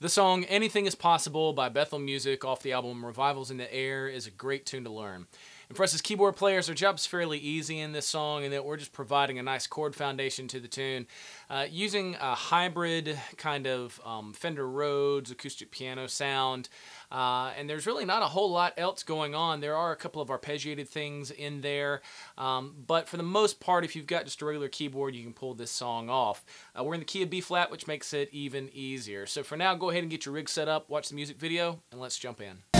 The song Anything is Possible by Bethel Music off the album Revivals in the Air is a great tune to learn. And for us as keyboard players, our job's fairly easy in this song in that we're just providing a nice chord foundation to the tune. Uh, using a hybrid kind of um, Fender Rhodes acoustic piano sound. Uh, and there's really not a whole lot else going on. There are a couple of arpeggiated things in there. Um, but for the most part, if you've got just a regular keyboard, you can pull this song off. Uh, we're in the key of B flat, which makes it even easier. So for now, go ahead and get your rig set up, watch the music video, and let's jump in.